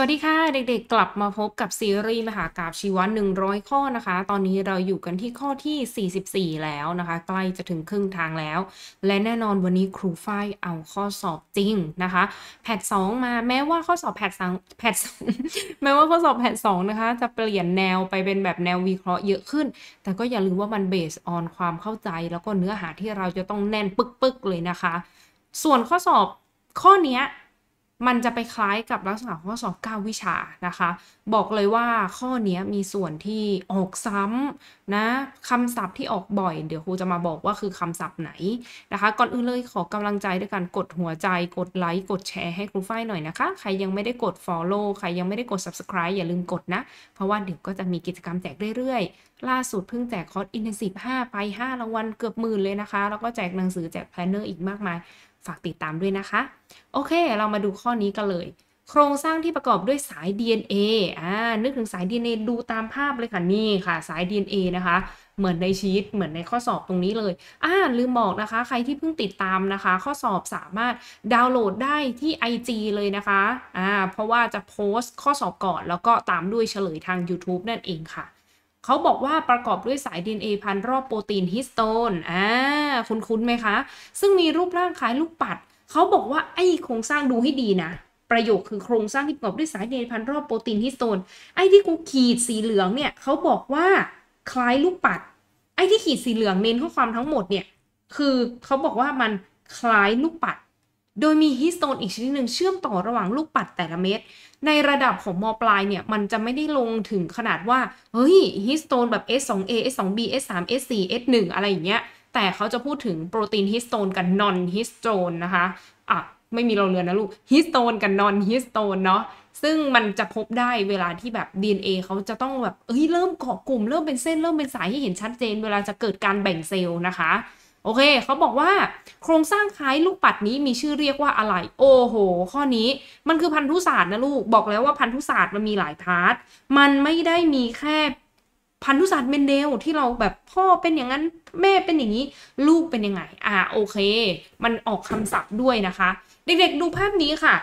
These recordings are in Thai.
สวัสดีค่ะ เด็กๆ กลับมาพบกับซีรีส์มหากราพย์ชีวะ100 ข้อนะคะ ตอนนี้เราอยู่กันที่ข้อที่ 44 แล้วนะคะ ใกล้จะถึงครึ่งทางแล้ว และแน่นอนวันนี้ครูฝ้ายเอาข้อสอบจริงนะคะ แพท2มาแม้ว่าข้อสอบแพท2แพท2แม้ว่าข้อสอบแพท2นะคะ จะเปลี่ยนแนวไปเป็นแบบแนววิเคราะห์เยอะขึ้น แต่ก็อย่าลืมว่ามันเบสออนความเข้าใจ แล้วก็เนื้อหาที่เราจะต้องแน่นปึกๆเลยนะคะ ส่วนข้อสอบข้อนี้ มันจะไปคล้ายกับลักษณะข้อสอบ 9 วิชานะคะ บอกเลยว่าข้อนี้มีส่วนที่ออกซ้ำนะคำศัพท์ที่ออกบ่อย เดี๋ยวครูจะมาบอกว่าคือคำศัพท์ไหนนะคะ ก่อนอื่นเลยขอกำลังใจด้วยการกดหัวใจ กดไลค์ กดแชร์ให้ครูฝ้ายหน่อยนะคะ ใครยังไม่ได้กด Follow ใครยังไม่ได้กด Subscribe อย่าลืมกดนะ เพราะว่าเดี๋ยวก็จะมีกิจกรรมแจกเรื่อยๆ ล่าสุดเพิ่งแจกคอร์ส Intensive 5ไป 5 รางวัลเกือบหมื่นเลยนะคะ แล้วก็แจกหนังสือแจก planner อีกมากมาย ฝากติดตามด้วยนะคะ โอเค เรามาดูข้อนี้กันเลย โครงสร้างที่ประกอบด้วยสาย DNA อ่านึกถึงสาย DNA ดูตามภาพเลยค่ะนี่ค่ะ สาย DNA นะคะ เหมือนในชีตเหมือนในข้อสอบตรงนี้เลยอ่าลืมบอกนะคะ ใครที่เพิ่งติดตามนะคะ ข้อสอบสามารถดาวน์โหลดได้ที่ IG เลยนะคะอ่าเพราะว่าจะโพสต์ข้อสอบก่อน แล้วก็ตามด้วยเฉลยทาง YouTube นั่นเองค่ะ เขาบอกว่าประกอบด้วยสาย DNA พันรอบโปรตีนฮิสโตน อ่า คุ้นๆไหมคะ ซึ่งมีรูปร่างคล้ายลูกปัด เขาบอกว่าไอ้โครงสร้างดูให้ดีนะ ประโยคคือโครงสร้างที่ประกอบด้วยสาย DNA พันรอบโปรตีนฮิสโตน ไอ้ที่กูขีดสีเหลืองเนี่ยเขาบอกว่าคล้ายลูกปัด ไอ้ที่ขีดสีเหลืองเน้นข้อความทั้งหมดเนี่ย คือเขาบอกว่ามันคล้ายลูกปัด โดยมีฮิสโตนอีกชนิดหนึ่งเชื่อมต่อระหว่างลูกปัดแต่ละเม็ด ในระดับของมปลายเนี่ย มันจะไม่ได้ลงถึงขนาดว่า เฮ้ยฮิสโตนแบบ H2A H2B H3 H4 H1 อะไรอย่างเงี้ย แต่เขาจะพูดถึงโปรตีนฮิสโตนกับนอนฮิสโตนนะคะอะไม่มีเราเรือนนะลูกฮิสโตนกับนอนฮิสโตนเนาะซึ่งมันจะพบได้เวลาที่แบบ DNA เขาจะต้องแบบเอ้ยเริ่มเกาะกลุ่มเริ่มเป็นเส้นเริ่มเป็นสายให้เห็นชัดเจน เวลาจะเกิดการแบ่งเซลล์นะคะ โอเคเขาบอกว่า โครงสร้างคล้ายลูกปัดนี้มีชื่อเรียกว่าอะไร โอ้โห ข้อนี้มันคือพันธุศาสตร์นะลูก บอกแล้วว่าพันธุศาสตร์มันมีหลายพาร์ท มันไม่ได้มีแค่พันธุศาสตร์เมนเดลที่เราแบบพ่อเป็นอย่างนั้นแม่เป็นอย่างนี้ ลูกเป็นยังไง อ่าโอเค มันออกคำศัพท์ด้วยนะคะ เด็กๆดูภาพนี้ค่ะ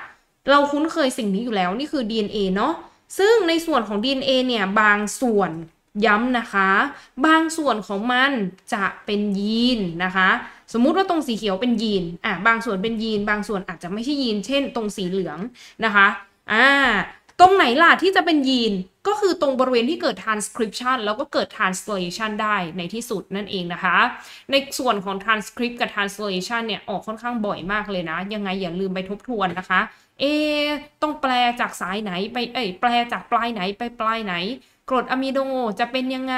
เราคุ้นเคยสิ่งนี้อยู่แล้วนี่คือ DNA เนาะซึ่งในส่วนของ DNA เนี่ยบางส่วน ย้ำนะคะ บางส่วนของมันจะเป็นยีนนะคะ สมมุติว่าตรงสีเขียวเป็นยีนอะบางส่วนเป็นยีน บางส่วนอาจจะไม่ใช่ยีน เช่น ตรงสีเหลืองนะคะอ่าตรงไหนล่ะที่จะเป็นยีนก็คือตรงบริเวณที่เกิด transcription แล้วก็เกิด translation ได้ในที่สุดนั่นเองนะคะ ในส่วนของ transcript กับ translation เนี่ย ออกค่อนข้างบ่อยมากเลยนะ ยังไงอย่าลืมไปทบทวนนะคะ เอ ต้องแปลจากสายไหนไปเอ้ยแปลจากปลายไหนไปปลายไหน กรดอะมิโนจะเป็นยังไง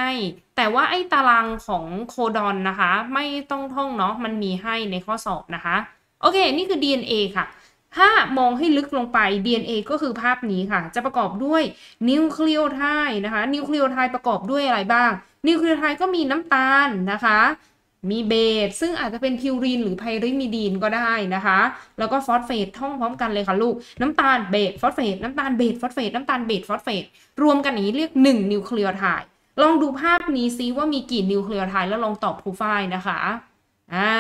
แต่ว่าไอ้ตารางของโคดอนนะคะ ไม่ต้องท่องเนาะมันมีให้ในข้อสอบนะคะ โอเค นี่คือ DNA ค่ะ ถ้ามองให้ลึกลงไป DNA ก็คือภาพนี้ค่ะ จะประกอบด้วยนิวคลีโอไทด์นะคะ นิวคลีโอไทด์ประกอบด้วยอะไรบ้าง นิวคลีโอไทด์ก็มีน้ำตาลนะคะ มีเบสซึ่งอาจจะเป็นพิวรีนหรือไพริมิดีนก็ได้นะคะ แล้วก็ฟอสเฟตท่องพร้อมกันเลยค่ะลูก น้ำตาลเบสฟอสเฟตน้ำตาลเบสฟอสเฟตน้ำตาลเบสฟอสเฟตรวมกันนี้เรียก 1 นิวเคลียไทด์ลองดูภาพนี้ซิว่ามีกี่นิวเคลียไทด์แล้วลองตอบครูฝ้ายนะคะอ่า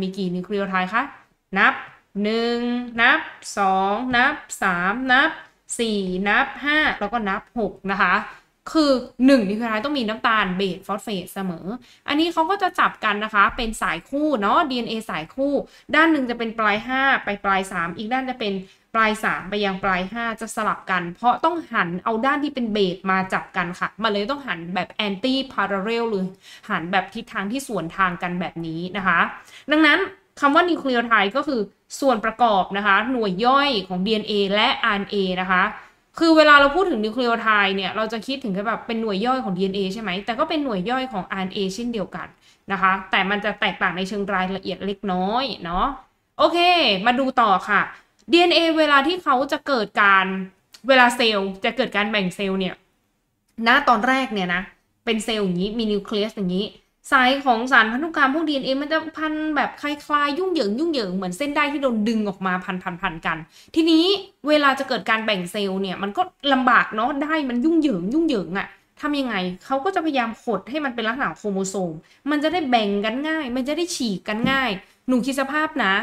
มีกี่นิวเคลียไทด์คะนับ 1 นับ 2 นับ 3 นับ 4 นับ 5 แล้วก็นับ 6 นะคะ คือ1นิวเคลียไทด์ต้องมีน้ำตาลเบสฟอสเฟตเสมอ อันนี้เขาก็จะจับกันนะคะ เป็นสายคู่เนาะ DNA สายคู่ ด้านหนึ่งจะเป็นปลาย 5 ไปปลาย 3 อีกด้านจะเป็นปลาย 3 ไปยังปลาย 5 จะสลับกัน เพราะต้องหันเอาด้านที่เป็นเบสมาจับกันค่ะ มันเลยต้องหันแบบแอนตี้พาราเรลหรือหันแบบทิศทางที่สวนทางกันแบบนี้นะคะ ดังนั้นคำว่านิวคลียไทด์ก็คือส่วนประกอบนะคะ หน่วยย่อยของ DNA และ RNA นะคะ คือเวลาเราพูดถึงนิวเคลียไทด์เนี่ย เราจะคิดถึงแค่แบบเป็นหน่วยย่อยของ DNA ใช่ไหม แต่ก็เป็นหน่วยย่อยของ RNA เช่นเดียวกันนะคะ แต่มันจะแตกต่างในเชิงรายละเอียดเล็กน้อยเนาะ โอเค มาดูต่อค่ะ DNA เวลาที่เขาจะเกิดการเวลาเซลล์จะเกิดการแบ่งเซลล์เนี่ย ณ ตอนแรกเนี่ยนะ เป็นเซลล์อย่างนี้ มีนิวเคลียสอย่างนี้ สายของสารพันธุกรรมพวก DNA มันจะพันแบบคล้ายๆ ยุ่งเหยิงยุ่งเหยิงเหมือนเส้นได้ที่โดนดึงออกมาพันพันพันกัน ทีนี้เวลาจะเกิดการแบ่งเซลล์เนี่ยมันก็ลำบากเนาะได้มันยุ่งเหยิงยุ่งเหยิงอะทำยังไงเขาก็จะพยายามขดให้มันเป็นลักษณะโครโมโซม มันจะได้แบ่งกันง่าย มันจะได้ฉีกกันง่าย หนูคิดสภาพนะ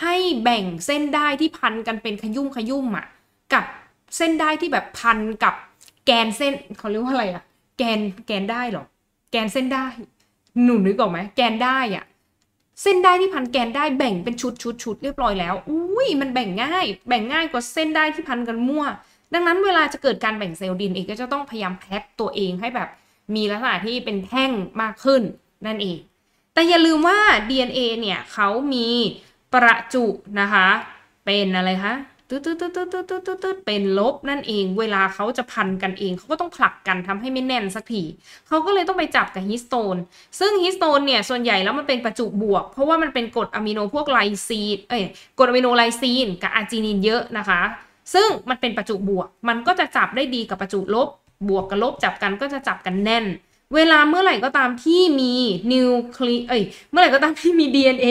ให้แบ่งเส้นได้ที่พันกันเป็นขยุ่มขยุ่มอะกับเส้นได้ที่แบบพันกับแกนเส้นเขาเรียกว่าอะไรอะแกนแกนได้หรอแกนเส้นได้ หนูนึกออกไหมแกนได้อะเส้นได้ที่พันแกนได้แบ่งเป็นชุดชุดชุดเรียบร้อยแล้วอุ้ยมันแบ่งง่าย แบ่งง่ายกว่าเส้นได้ที่พันกันมั่ว ดังนั้นเวลาจะเกิดการแบ่งเซลล์ดินเองก็จะต้องพยายามแพ็คตัวเองให้แบบมีลักษณะที่เป็นแท่งมากขึ้นนั่นเอง แต่อย่าลืมว่า DNA เนี่ยเขามีประจุนะคะ เป็นอะไรคะ ตืดตืดตืดตืดตืดตืดตืดเป็นลบนั่นเอง เวลาเขาจะพันกันเองเขาก็ต้องผลักกันทำให้ไม่แน่นสักทีเขาก็เลยต้องไปจับกับฮิสโตน ซึ่งฮิสโตนเนี่ยส่วนใหญ่แล้วมันเป็นประจุบวก เพราะว่ามันเป็นกรดอะมิโนพวกไลซีนเอ้ยกรดอะมิโนไลซีนกับอาร์จินินเยอะนะคะ ซึ่งมันเป็นประจุบวก มันก็จะจับได้ดีกับประจุลบบวกกับลบจับกันก็จะจับกันแน่น เวลาเมื่อไหร่ก็ตามที่มีนิวคลีเอ้ยเมื่อไหร่ก็ตามที่มี DNA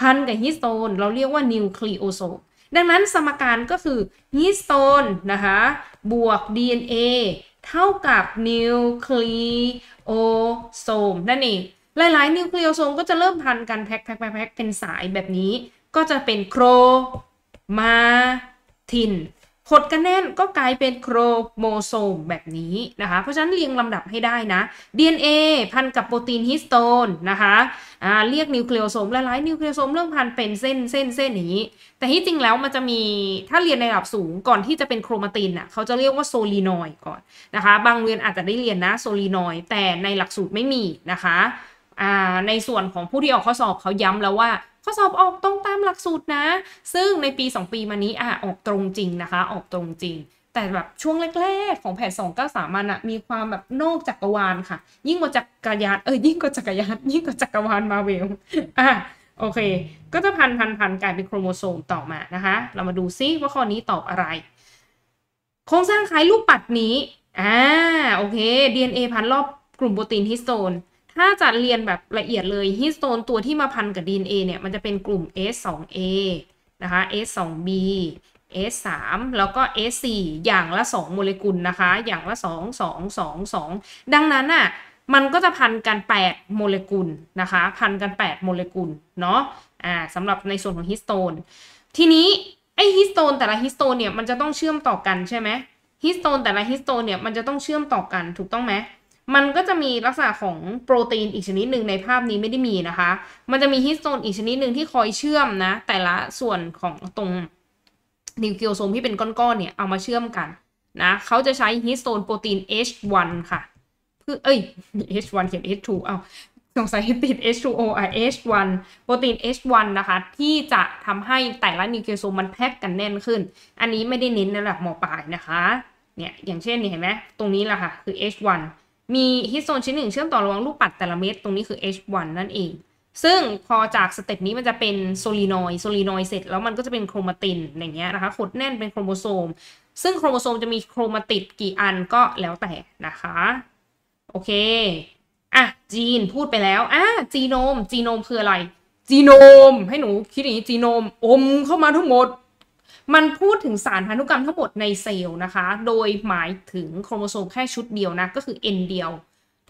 พันกับฮิสโตน เราเรียกว่านิวคลีโอโซม ดังนั้นสมการก็คือฮิสโตนนะคะบวก DNA เท่ากับนิวคลีโอโซมนั่นเองหลาย ๆ นิวคลีโอโซมก็จะเริ่มพันกันแพ็คแพ็คแพ็คแพ็คเป็นสายแบบนี้ ก็จะเป็นโครมาทิน ขดกันแน่นก็กลายเป็นโครโมโซมแบบนี้นะคะ เพราะฉะนั้นเรียงลำดับให้ได้นะ DNA พันกับโปรตีนฮิสโตนนะคะอ่าเรียกนิวคลีโอโซมหลายนิวคลีโอโซมเริ่มพันเป็นเส้นเส้นเส้นอย่างนี้ แต่ที่จริงแล้วมันจะมีถ้าเรียนในระดับสูงก่อนที่จะเป็นโครมาตินอะเขาจะเรียกว่า solenoid ก่อนนะคะ บางเรียนอาจจะได้เรียนนะ solenoid แต่ในหลักสูตรไม่มีนะคะอ่าในส่วนของผู้ที่ออกข้อสอบเขาย้ำแล้วว่า ข้อสอบออกตรงตามหลักสูตรนะ ซึ่งในปี 2 ปีมานี้อะออกตรงจริงนะคะ ออกตรงจริง แต่แบบช่วงแรก ๆ ของ PAT 293มันอะมีความแบบนอกจักรวาลค่ะ ยิ่งกว่าจักรยานเออยิ่งกว่าจักรยานยิ่งกว่าจักรวาลมาเวลอะโอเค ก็จะพันพันพันกลายเป็นโครโมโซมต่อมานะคะ เรามาดูซิว่าข้อนี้ตอบอะไร โครงสร้างคล้ายลูกปัดนี้ อ่า โอเค DNA พันรอบกลุ่มโปรตีนฮิสโตน ถ้าจะเรียนแบบละเอียดเลยฮิสโตนตัวที่มาพันกับ DNA เนี่ย มันจะเป็นกลุ่ม H2A นะคะ H2B H3 แล้วก็ H4 อย่างละ 2 โมเลกุลนะคะ อย่างละ 2 2 2 2 ดังนั้นอะมันก็จะพันกัน 8 โมเลกุลนะคะ พันกัน 8 โมเลกุลเนาะอ่าสำหรับในส่วนของฮิสโตน ทีนี้ไอ้ฮิสโตนแต่ละฮิสโตนเนี่ยมันจะต้องเชื่อมต่อกันใช่ไหมฮิสโตนแต่ละฮิสโตนเนี่ยมันจะต้องเชื่อมต่อกันถูกต้องไหม มันก็จะมีลักษณะของโปรตีนอีกชนิดหนึ่งในภาพนี้ไม่ได้มีนะคะ มันจะมีฮิสโตนอีกชนิดหนึ่งที่คอยเชื่อมนะ แต่ละส่วนของตรงนิวคลีโอโซมที่เป็นก้อนๆเนี่ยเอามาเชื่อมกันนะเขาจะใช้ฮิสโตนโปรตีน H1 ค่ะคือเอ้ย H1 เขียน H2 เอาสงสัยติด H2O อะ H1 โปรตีน H1 นะคะ ที่จะทำให้แต่ละนิวคลีโอโซมมันแพ็กกันแน่นขึ้น อันนี้ไม่ได้เน้นในระดับมปลายนะคะเนี่ยอย่างเช่นนี่เห็นไหมตรงนี้แหละค่ะ คือ H1 มีฮิสโตนชิ้นหนึ่งเชื่อมต่อระหว่างลูกปัดแต่ละเม็ดตรงนี้คือ H1 นั่นเอง ซึ่งพอจากสเต็ปนี้มันจะเป็น solenoid solenoid เสร็จแล้วมันก็จะเป็นโครมาตินอย่างเงี้ยนะคะขดแน่นเป็นโครโมโซม ซึ่งโครโมโซมจะมีโครมาทิดกี่อันก็แล้วแต่นะคะ โอเค อะ จีนพูดไปแล้วอะจีโนม จีโนมคืออะไร จีโนม ให้หนูคิดอย่างนี้จีโนม อมเข้ามาทั้งหมด มันพูดถึงสารพันธุกรรมทั้งหมดในเซลล์นะคะ โดยหมายถึงโครโมโซมแค่ชุดเดียวนะ ก็คือ N เดียว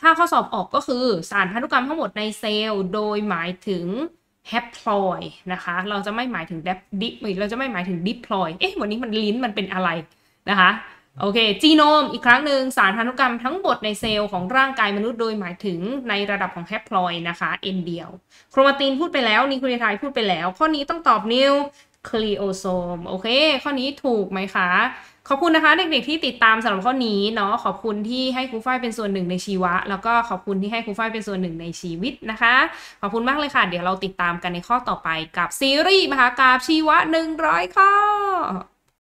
ถ้าข้อสอบออกก็คือสารพันธุกรรมทั้งหมดในเซลล์ โดยหมายถึง haploid นะคะ เราจะไม่หมายถึง dip เราจะไม่หมายถึง diploid เอ๊ะ วันนี้มันลิ้นมันเป็นอะไรนะคะ โอเค จีโนม อีกครั้งหนึ่งสารพันธุกรรมทั้งหมดในเซลล์ของร่างกายมนุษย์โดยหมายถึงในระดับของ haploid นะคะ N เดียว โครมาตินพูดไปแล้วนิโคลีไทพูดไปแล้ว ข้อนี้ต้องตอบนิว คลีโอโซมโอเค ข้อนี้ถูกไหมคะ ขอบคุณนะคะเด็กๆที่ติดตามสำหรับข้อนี้เนาะขอบคุณที่ให้ครูฝ้ายเป็นส่วนหนึ่งในชีวะ แล้วก็ขอบคุณที่ให้ครูฝ้ายเป็นส่วนหนึ่งในชีวิตนะคะ ขอบคุณมากเลยค่ะ เดี๋ยวเราติดตามกันในข้อต่อไปกับซีรีส์มหากราบชีวะ 100 ข้อ